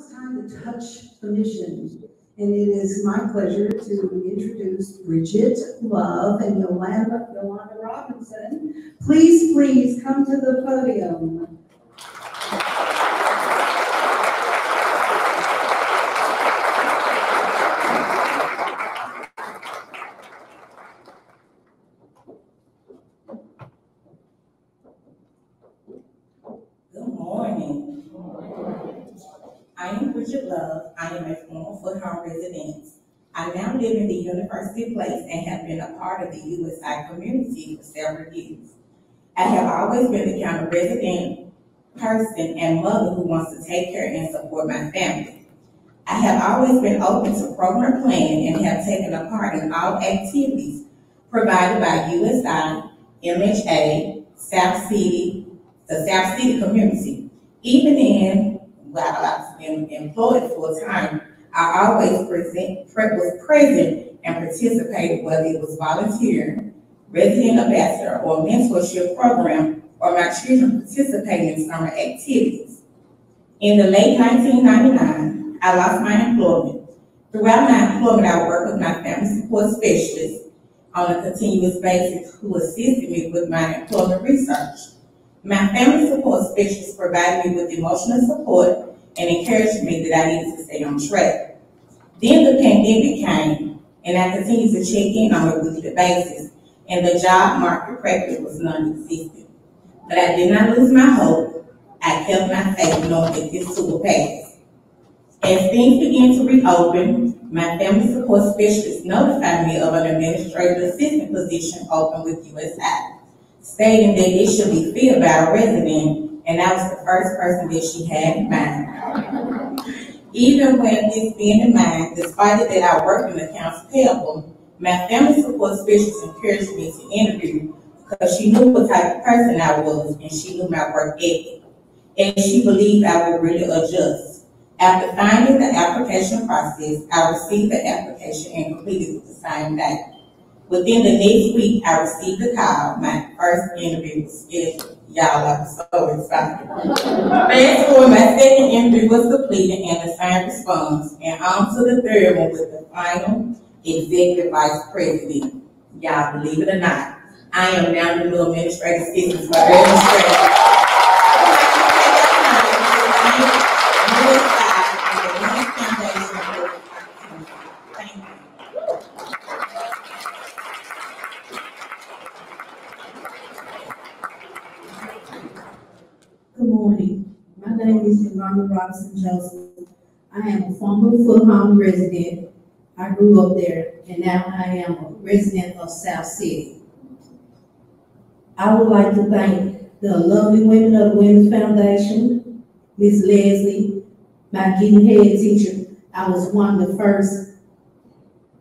it's time to touch the mission. And it is my pleasure to introduce Bridgette Love and Yolanda, Yolanda Robinson. Please, please come to the podium. Good morning. I am Bridgette Love. I am a former Foote Home resident. I now live in the University Place and have been a part of the USI community for several years. I have always been the kind of resident person and mother who wants to take care and support my family. I have always been open to program planning and have taken a part in all activities provided by USI, MHA, South City, the South City community. Even in, been employed full time, I always present, pre- was present and participated, whether it was volunteer, resident ambassador, or mentorship program, or my children participating in summer activities. In the late nineteen ninety-nine, I lost my employment. Throughout my employment, I worked with my family support specialist on a continuous basis who assisted me with my employment research. My family support specialist provided me with emotional support and encouraged me that I needed to stay on track. Then the pandemic came, and I continued to check in on a weekly basis, and the job market practice was non-existent. But I did not lose my hope. I kept my faith knowing that this too will pass. As things began to reopen, my family support specialist notified me of an administrative assistant position open with USI stating that it should be filled by a resident, and I was the first person that she had in mind. Even when this being in mind, despite it that I worked in accounts payable, my family support specialist encouraged me to interview because she knew what type of person I was and she knew my work ethic. And she believed I would really adjust. After finding the application process, I received the application and completed it the same day. Within the next week, I received a call. My first interview was scheduled. Y'all, I was so excited. Fast forward, my second interview was completed and the same response. And on to the third one with the final executive vice president. Y'all, believe it or not, I am now the new administrative assistant for administration. Thank you. Good morning. My is Yolanda Robinson. I am a former Home resident. I grew up there, and now I am a resident of South City. I would like to thank the lovely women of the Women's Foundation, Ms. Leslie, my Getting Ahead teacher. I was one of the first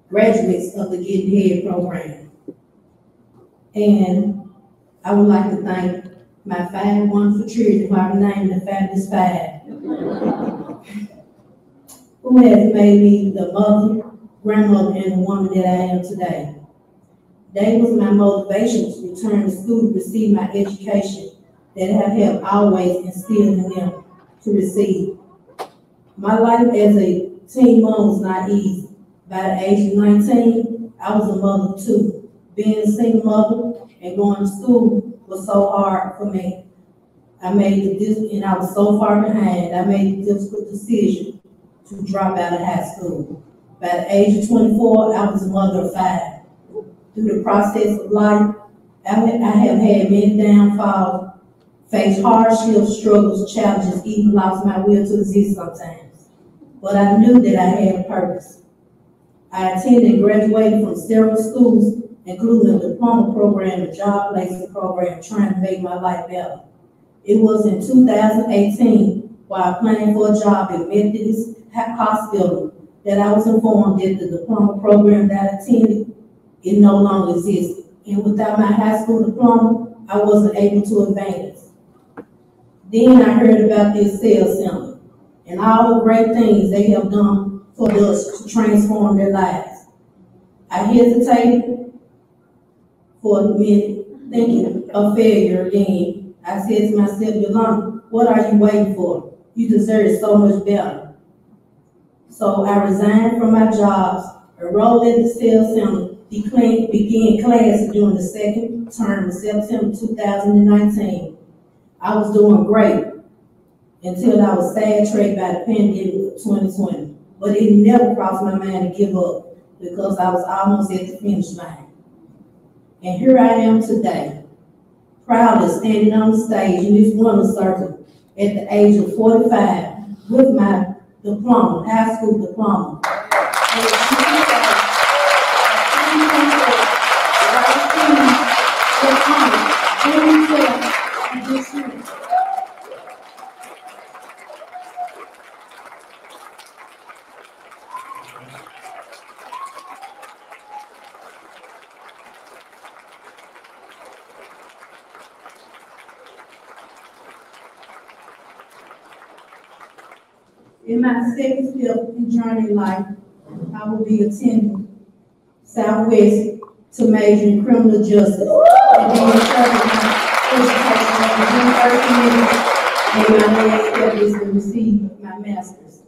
graduates of the Getting Ahead program. And I would like to thank my five wonderful children who I named the Fabulous Five. Who has made me the mother, grandmother, and the woman that I am today. They was my motivation to return to school to receive my education that have helped always instilled in them to receive. My life as a teen mom was not easy. By the age of nineteen, I was a mother too. Being a single mother and going to school was so hard for me. I made the, and I was so far behind, I made the difficult decision to drop out of high school. By the age of twenty-four, I was a mother of five. Through the process of life, I I have had many downfalls, faced hardships, struggles, challenges, even lost my will to exist sometimes. But I knew that I had a purpose. I attended and graduated from several schools including a diploma program, a job placement program, trying to make my life better. It was in two thousand eighteen, while applying for a job at Methodist Hospital, that I was informed that the diploma program that I attended, it no longer existed. And without my high school diploma, I wasn't able to advance. Then I heard about this Excel Center and all the great things they have done for us to transform their lives. I hesitated for a minute, thinking of failure again. I said to myself, Yolanda, what are you waiting for? You deserve so much better. So I resigned from my jobs, enrolled at the Excel Center, began, class during the second term of September two thousand and nineteen. I was doing great until I was sidetracked by the pandemic of twenty twenty. But it never crossed my mind to give up because I was almost at the finish line. And here I am today, proudly standing on the stage in this women's circle at the age of forty-five with my diploma, high school diploma. In my second step in journey life, I will be attending Southwest to major in criminal justice. And then serving my education at the University And my last step is to receive my master's.